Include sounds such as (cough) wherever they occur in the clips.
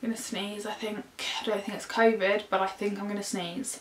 I'm gonna sneeze, I think. I don't think it's COVID, but I think I'm gonna sneeze.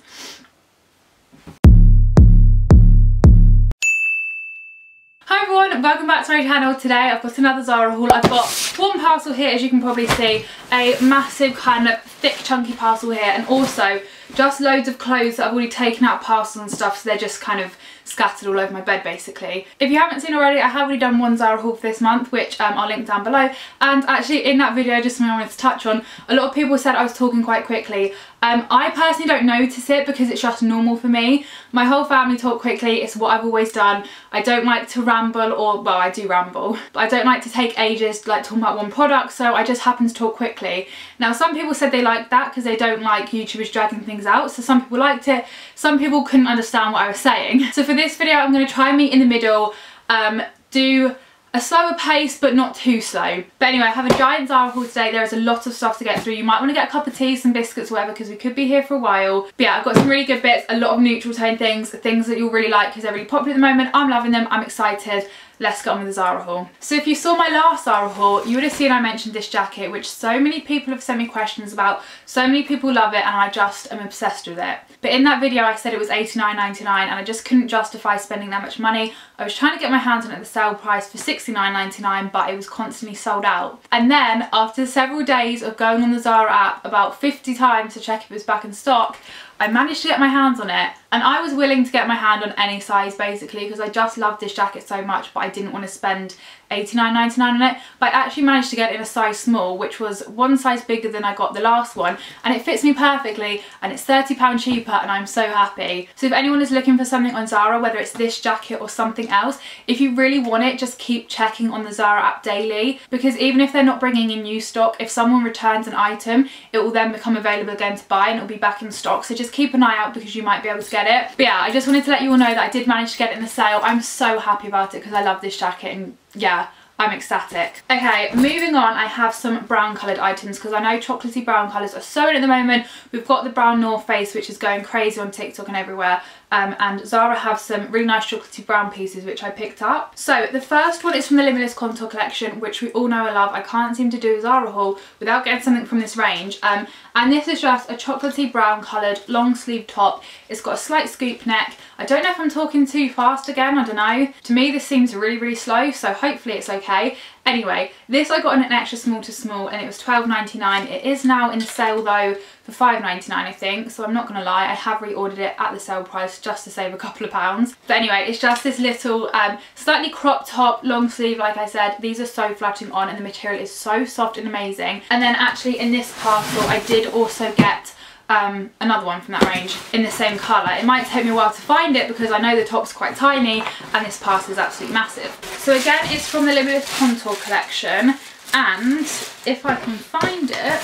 Hi everyone, welcome back to my channel. Today I've got another Zara haul. I've got one parcel here as you can probably see, a massive kind of thick chunky parcel here and also just loads of clothes that I've already taken out parcels and stuff so they're just kind of scattered all over my bed basically. If you haven't seen already, I have already done one Zara haul for this month, which um, I'll link down below. And actually in that video, just something I wanted to touch on, a lot of people said I was talking quite quickly. Um, I personally don't notice it because it's just normal for me. My whole family talk quickly, it's what I've always done. I don't like to ramble or, well I do ramble, but I don't like to take ages like talking about one product so I just happen to talk quickly. Now some people said they like that because they don't like YouTubers dragging things out so some people liked it, some people couldn't understand what I was saying. So for this video I'm going to try and meet in the middle, um, do a slower pace but not too slow. But anyway, I have a giant Zara haul today. There is a lot of stuff to get through. You might want to get a cup of tea, some biscuits, whatever, because we could be here for a while. But yeah, I've got some really good bits, a lot of neutral tone things, things that you'll really like because they're really popular at the moment. I'm loving them. I'm excited let's get on with the Zara haul. So if you saw my last Zara haul, you would have seen I mentioned this jacket, which so many people have sent me questions about. So many people love it and I just am obsessed with it. But in that video I said it was $89.99 and I just couldn't justify spending that much money. I was trying to get my hands on it at the sale price for $69.99 but it was constantly sold out. And then after several days of going on the Zara app about 50 times to check if it was back in stock, I managed to get my hands on it and I was willing to get my hand on any size basically because I just loved this jacket so much but I didn't want to spend 89.99 on it but I actually managed to get it in a size small which was one size bigger than I got the last one and it fits me perfectly and it's £30 cheaper and I'm so happy. So if anyone is looking for something on Zara whether it's this jacket or something else if you really want it just keep checking on the Zara app daily because even if they're not bringing in new stock if someone returns an item it will then become available again to buy and it'll be back in stock so just keep an eye out because you might be able to get it. But yeah I just wanted to let you all know that I did manage to get it in the sale. I'm so happy about it because I love this jacket and yeah, I'm ecstatic. Okay, moving on, I have some brown coloured items because I know chocolatey brown colours are so in at the moment. We've got the brown North Face, which is going crazy on TikTok and everywhere. Um, and Zara have some really nice chocolatey brown pieces which I picked up. So the first one is from the Limitless Contour collection which we all know I love. I can't seem to do a Zara haul without getting something from this range um, and this is just a chocolatey brown coloured long sleeve top. It's got a slight scoop neck. I don't know if I'm talking too fast again, I don't know. To me this seems really really slow so hopefully it's okay Anyway, this I got in an extra small to small and it was $12.99. It is now in sale though for $5.99 I think, so I'm not going to lie, I have reordered it at the sale price just to save a couple of pounds. But anyway, it's just this little um, slightly crop top, long sleeve like I said. These are so flattering on and the material is so soft and amazing. And then actually in this parcel I did also get um, another one from that range in the same colour. It might take me a while to find it because I know the top's quite tiny and this parcel is absolutely massive. So again, it's from the Limitless Contour collection and if I can find it,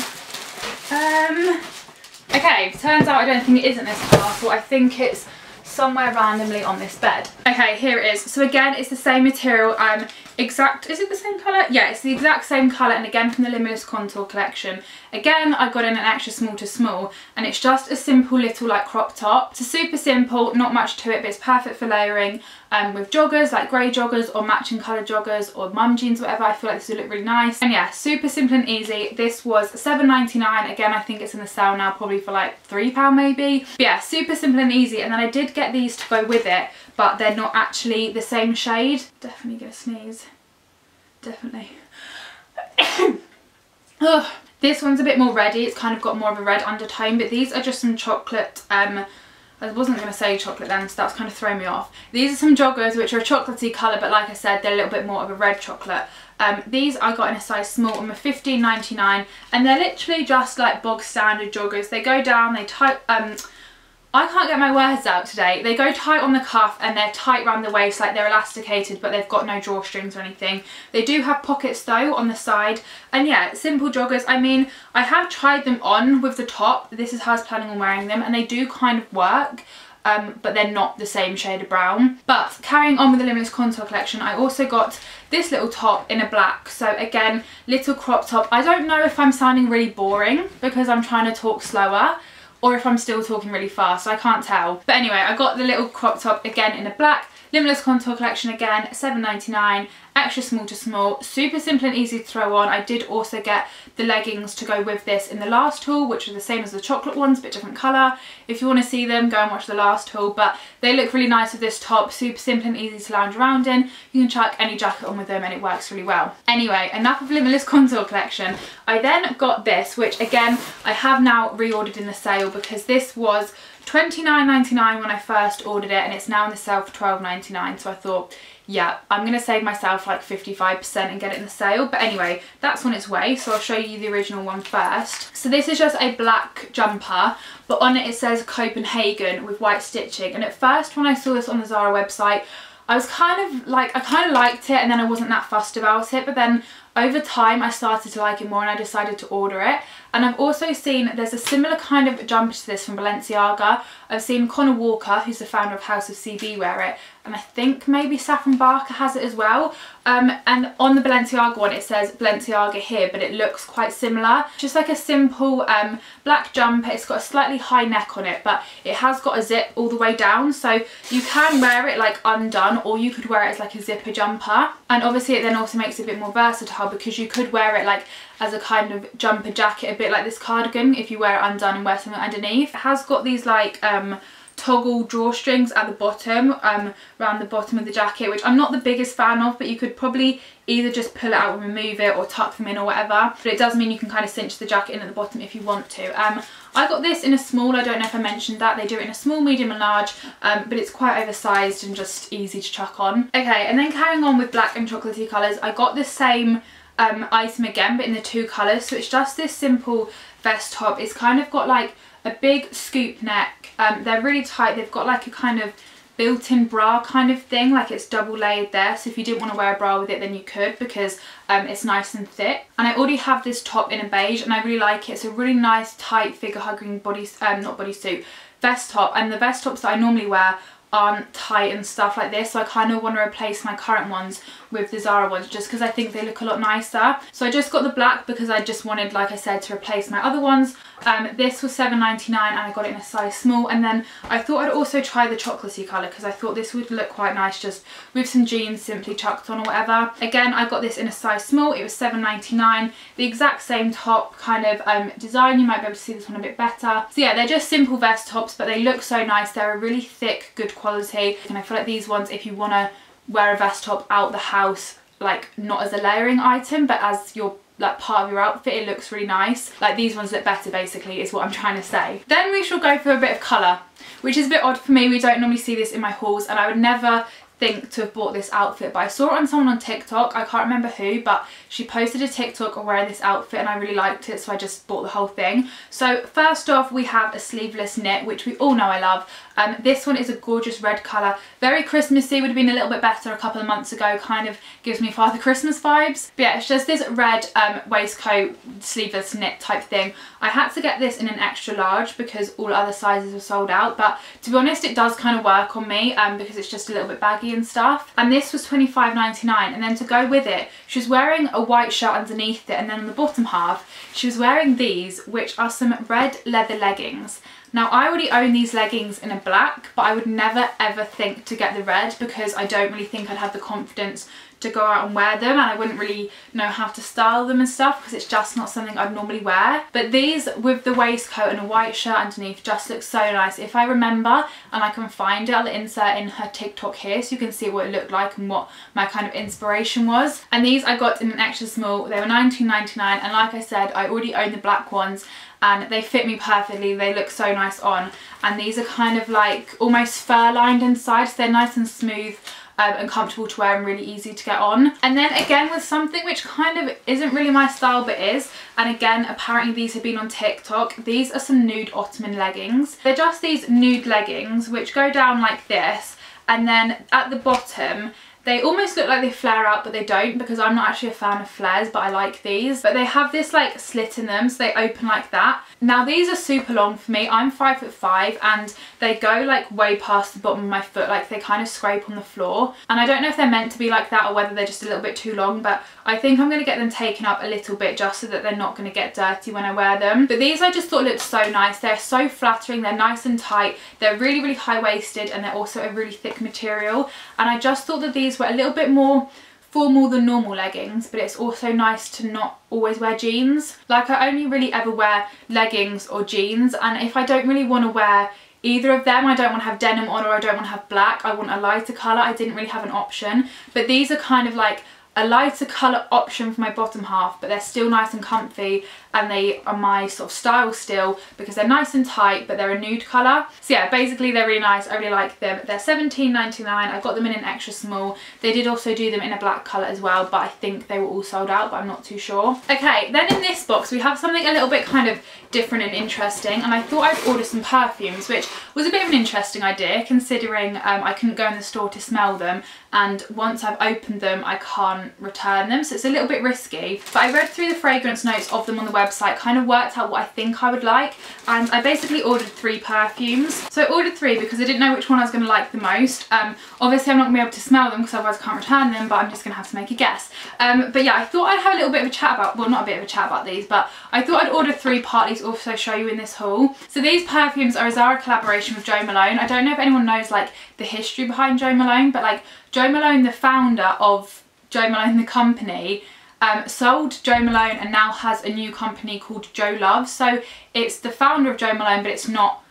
um, okay, turns out I don't think it is in this parcel. I think it's somewhere randomly on this bed. Okay, here it is. So again, it's the same material. Um, exact, is it the same colour? Yeah, it's the exact same colour and again from the Limitless Contour collection. Again, I got in an extra small to small and it's just a simple little like crop top. It's a super simple, not much to it, but it's perfect for layering um, with joggers, like grey joggers or matching coloured joggers or mum jeans, whatever. I feel like this would look really nice. And yeah, super simple and easy. This was $7.99. Again, I think it's in the sale now, probably for like £3 maybe. But yeah, super simple and easy. And then I did get these to go with it, but they're not actually the same shade. Definitely gonna sneeze. Definitely. (coughs) this one's a bit more reddy. It's kind of got more of a red undertone, but these are just some chocolate um, I wasn't going to say chocolate then, so that's kind of thrown me off. These are some joggers, which are a chocolatey colour, but like I said, they're a little bit more of a red chocolate. Um, these I got in a size small and were $15.99, and they're literally just like bog standard joggers. They go down, they tight, um, I can't get my words out today. They go tight on the cuff and they're tight around the waist like they're elasticated but they've got no drawstrings or anything. They do have pockets though on the side and yeah simple joggers. I mean I have tried them on with the top. This is how I was planning on wearing them and they do kind of work. Um, but they're not the same shade of brown. But carrying on with the Limitless Contour collection, I also got this little top in a black. So again, little crop top. I don't know if I'm sounding really boring because I'm trying to talk slower or if I'm still talking really fast, I can't tell. But anyway, I got the little crop top again in a black. Limitless Contour Collection again, 7.99 extra small to small, super simple and easy to throw on. I did also get the leggings to go with this in the last haul, which are the same as the chocolate ones, but different colour. If you want to see them, go and watch the last haul, but they look really nice with this top, super simple and easy to lounge around in. You can chuck any jacket on with them and it works really well. Anyway, enough of Limitless Contour Collection. I then got this, which again, I have now reordered in the sale because this was $29.99 when I first ordered it and it's now in the sale for $12.99 so I thought yeah I'm going to save myself like 55% and get it in the sale. But anyway that's on its way so I'll show you the original one first. So this is just a black jumper but on it it says Copenhagen with white stitching. And at first when I saw this on the Zara website I was kind of like, I kind of liked it and then I wasn't that fussed about it. But then over time I started to like it more and I decided to order it and I've also seen there's a similar kind of jumper to this from Balenciaga. I've seen Conna Walker who's the founder of House of CB wear it and I think maybe Saffron Barker has it as well um, and on the Balenciaga one it says Balenciaga here but it looks quite similar. Just like a simple um, black jumper, it's got a slightly high neck on it but it has got a zip all the way down so you can wear it like undone or you could wear it as like a zipper jumper and obviously it then also makes it a bit more versatile because you could wear it like as a kind of jumper jacket a bit like this cardigan if you wear it undone and wear something underneath. It has got these like um, toggle drawstrings at the bottom, um, around the bottom of the jacket, which I'm not the biggest fan of, but you could probably either just pull it out and remove it or tuck them in or whatever. But it does mean you can kind of cinch the jacket in at the bottom if you want to. Um, I got this in a small, I don't know if I mentioned that, they do it in a small, medium and large, um, but it's quite oversized and just easy to chuck on. Okay, and then carrying on with black and chocolatey colours, I got the same um, item again, but in the two colours. So it's just this simple vest top. It's kind of got like a big scoop neck. Um, they're really tight. They've got like a kind of built-in bra kind of thing like it's double layered there so if you didn't want to wear a bra with it then you could because um, it's nice and thick and I already have this top in a beige and I really like it it's a really nice tight figure hugging body um not bodysuit vest top and the vest tops that I normally wear aren't tight and stuff like this so I kind of want to replace my current ones with the Zara ones just because I think they look a lot nicer. So I just got the black because I just wanted, like I said, to replace my other ones. Um, this was $7.99 and I got it in a size small. And then I thought I'd also try the chocolatey colour because I thought this would look quite nice just with some jeans simply chucked on or whatever. Again, I got this in a size small. It was $7.99. The exact same top kind of um, design. You might be able to see this one a bit better. So yeah, they're just simple vest tops, but they look so nice. They're a really thick, good quality. And I feel like these ones, if you want to wear a vest top out the house like not as a layering item but as your like part of your outfit it looks really nice. Like these ones look better basically is what I'm trying to say. Then we shall go for a bit of colour which is a bit odd for me. We don't normally see this in my hauls and I would never think to have bought this outfit but I saw it on someone on TikTok I can't remember who but she posted a TikTok of wearing this outfit and I really liked it so I just bought the whole thing. So first off we have a sleeveless knit which we all know I love. Um, this one is a gorgeous red colour. Very Christmassy would have been a little bit better a couple of months ago kind of gives me Father Christmas vibes. But yeah it's just this red um, waistcoat sleeveless knit type thing. I had to get this in an extra large because all other sizes were sold out but to be honest it does kind of work on me um, because it's just a little bit baggy and stuff. And this was $25.99 and then to go with it, she was wearing a white shirt underneath it and then on the bottom half, she was wearing these, which are some red leather leggings. Now I already own these leggings in a black, but I would never ever think to get the red because I don't really think I'd have the confidence to go out and wear them and I wouldn't really know how to style them and stuff because it's just not something I'd normally wear. But these with the waistcoat and a white shirt underneath just look so nice. If I remember and I can find it, I'll insert in her TikTok here so you can see what it looked like and what my kind of inspiration was. And these I got in an extra small. They were $19.99 and like I said, I already own the black ones and they fit me perfectly they look so nice on and these are kind of like almost fur lined inside so they're nice and smooth um, and comfortable to wear and really easy to get on. And then again with something which kind of isn't really my style but is, and again apparently these have been on TikTok, these are some nude Ottoman leggings. They're just these nude leggings which go down like this and then at the bottom They almost look like they flare out, but they don't because I'm not actually a fan of flares, but I like these. But they have this like slit in them, so they open like that. Now these are super long for me. I'm five foot five and they go like way past the bottom of my foot, like they kind of scrape on the floor. And I don't know if they're meant to be like that or whether they're just a little bit too long, but I think I'm going to get them taken up a little bit just so that they're not going to get dirty when I wear them. But these I just thought looked so nice. They're so flattering, they're nice and tight, they're really, really high-waisted and they're also a really thick material. And I just thought that these were a little bit more formal than normal leggings but it's also nice to not always wear jeans. Like I only really ever wear leggings or jeans and if I don't really want to wear either of them I don't want to have denim on or I don't want to have black I want a lighter colour I didn't really have an option. But these are kind of like a lighter colour option for my bottom half but they're still nice and comfy and they are my sort of style still because they're nice and tight but they're a nude colour. So yeah basically they're really nice I really like them. They're $17.99 I got them in an extra small. They did also do them in a black colour as well but I think they were all sold out but I'm not too sure. Okay then in this box we have something a little bit kind of different and interesting and I thought I'd order some perfumes which was a bit of an interesting idea considering um, I couldn't go in the store to smell them and once I've opened them I can't return them so it's a little bit risky. But I read through the fragrance notes of them on the website kind of worked out what I think I would like and I basically ordered three perfumes. So I ordered three because I didn't know which one I was going to like the most. Um, obviously I'm not going to be able to smell them because otherwise I can't return them but I'm just going to have to make a guess. Um, but yeah I thought I'd have a little bit of a chat about well not a bit of a chat about these but I thought I'd order three parties also show you in this haul so these perfumes are a Zara collaboration with Jo Malone I don't know if anyone knows like the history behind Jo Malone but like Jo Malone, the founder of Jo Malone the company, um, sold Jo Malone and now has a new company called Jo Love. So it's the founder of Jo Malone, but it's not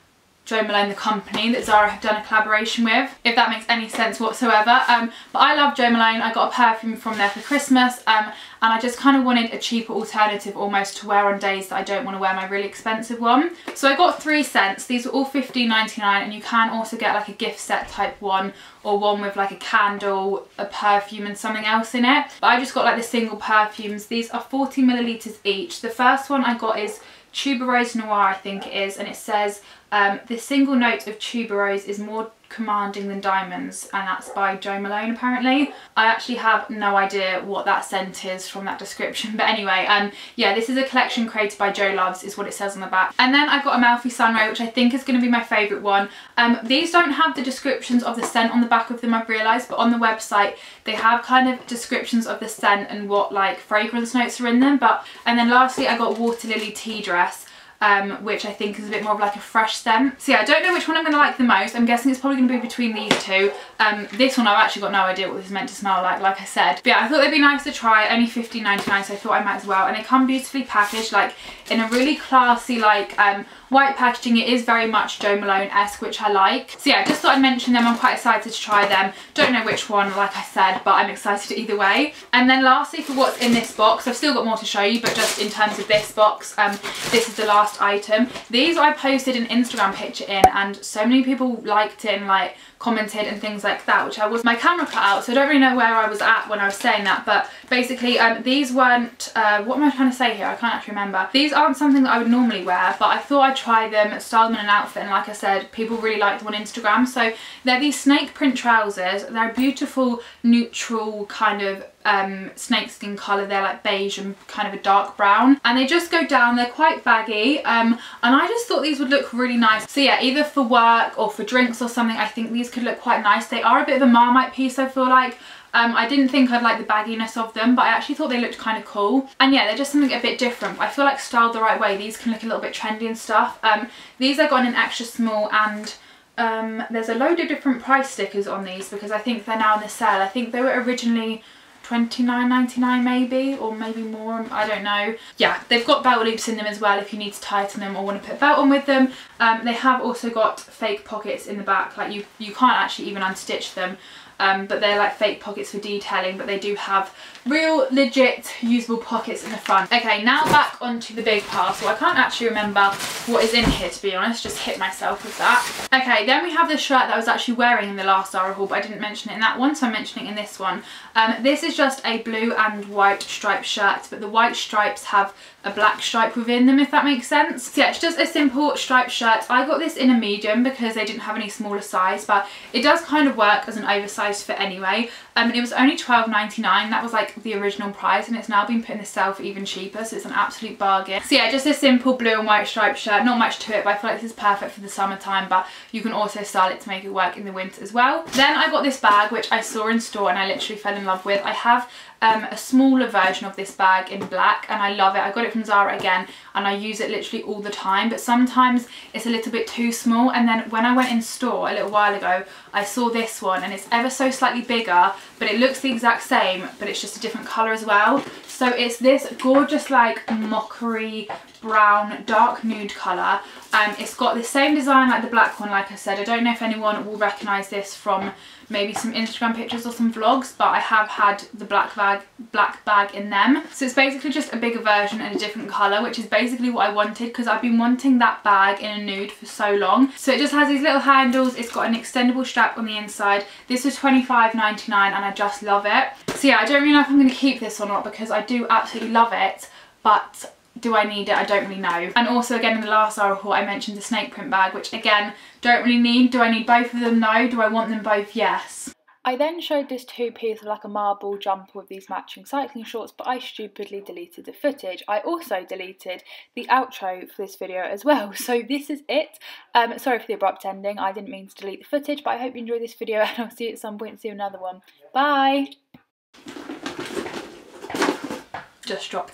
Jo Malone the company that Zara have done a collaboration with, if that makes any sense whatsoever. Um, but I love Jo Malone, I got a perfume from there for Christmas um, and I just kind of wanted a cheaper alternative almost to wear on days that I don't want to wear my really expensive one. So I got three scents, these were all $15.99 and you can also get like a gift set type one or one with like a candle, a perfume and something else in it. But I just got like the single perfumes, these are 40 millilitres each. The first one I got is Tuberose Noir I think it is and it says um, the single note of tuberose is more commanding than diamonds and that's by Jo Malone apparently. I actually have no idea what that scent is from that description (laughs) but anyway um yeah this is a collection created by Jo Loves is what it says on the back and then I've got Amalfi Sunray which I think is going to be my favourite one. Um, these don't have the descriptions of the scent on the back of them I've realised but on the website they have kind of descriptions of the scent and what like fragrance notes are in them but and then lastly I got Water Lily Tea Dress um, which I think is a bit more of like a fresh scent. So yeah, I don't know which one I'm going to like the most. I'm guessing it's probably going to be between these two. Um, this one I've actually got no idea what this is meant to smell like, like I said. But yeah, I thought they'd be nice to try. Only $15.99, so I thought I might as well. And they come beautifully packaged, like in a really classy, like um, white packaging. It is very much Jo Malone-esque, which I like. So yeah, I just thought I'd mention them. I'm quite excited to try them. Don't know which one, like I said, but I'm excited either way. And then lastly, for what's in this box, I've still got more to show you, but just in terms of this box, um, this is the last item. These I posted an Instagram picture in, and so many people liked it and like commented and things like that, which I was my camera cut out, so I don't really know where I was at when I was saying that, but basically um, these weren't, uh, what am I trying to say here? I can't actually remember. These aren't something that I would normally wear, but I thought I'd try them, style them in an outfit, and like I said, people really liked them on Instagram. So they're these snake print trousers. They're a beautiful, neutral kind of um, snakeskin colour. They're like beige and kind of a dark brown. And they just go down. They're quite baggy. Um, and I just thought these would look really nice. So yeah, either for work or for drinks or something, I think these could look quite nice. They are a bit of a Marmite piece, I feel like. Um, I didn't think I'd like the bagginess of them, but I actually thought they looked kind of cool. And yeah, they're just something a bit different. I feel like styled the right way, these can look a little bit trendy and stuff. Um, these I got in an extra small and um, there's a load of different price stickers on these because I think they're now in the sale. I think they were originally 29.99 maybe or maybe more I don't know. Yeah they've got belt loops in them as well if you need to tighten them or want to put a belt on with them. Um, they have also got fake pockets in the back like you you can't actually even unstitch them um, but they're like fake pockets for detailing but they do have real legit usable pockets in the front. Okay now back onto the big parcel. I can't actually remember what is in here to be honest. Just hit myself with that. Okay then we have the shirt that I was actually wearing in the last Zara haul but I didn't mention it in that. One so I'm mentioning it in this one um, this is just a blue and white striped shirt but the white stripes have a black stripe within them if that makes sense. So yeah it's just a simple striped shirt. I got this in a medium because they didn't have any smaller size but it does kind of work as an oversized fit anyway um, and it was only $12.99 that was like the original price and it's now been put in the sale for even cheaper so it's an absolute bargain. So yeah just a simple blue and white striped shirt. Not much to it but I feel like this is perfect for the summertime but you can also style it to make it work in the winter as well. Then I got this bag which I saw in store and I literally fell in love with. I have um, a smaller version of this bag in black and I love it. I got it from Zara again and I use it literally all the time but sometimes it's a little bit too small and then when I went in store a little while ago I saw this one and it's ever so slightly bigger but it looks the exact same but it's just a different colour as well. So it's this gorgeous like mockery brown dark nude colour. Um, it's got the same design like the black one like I said. I don't know if anyone will recognise this from maybe some Instagram pictures or some vlogs but I have had the black bag black bag in them. So it's basically just a bigger version and a different colour which is basically what I wanted because I've been wanting that bag in a nude for so long. So it just has these little handles. It's got an extendable strap on the inside. This was 25.99 and I just love it. So yeah I don't really know if I'm going to keep this or not because I do absolutely love it but do I need it? I don't really know. And also again in the last Zara haul I mentioned the snake print bag which again don't really need. Do I need both of them? No. Do I want them both? Yes. I then showed this two piece of like a marble jumper with these matching cycling shorts but I stupidly deleted the footage. I also deleted the outro for this video as well (laughs) so this is it. Um, sorry for the abrupt ending, I didn't mean to delete the footage but I hope you enjoyed this video (laughs) and I'll see you at some point and see another one. Bye! Just dropped it.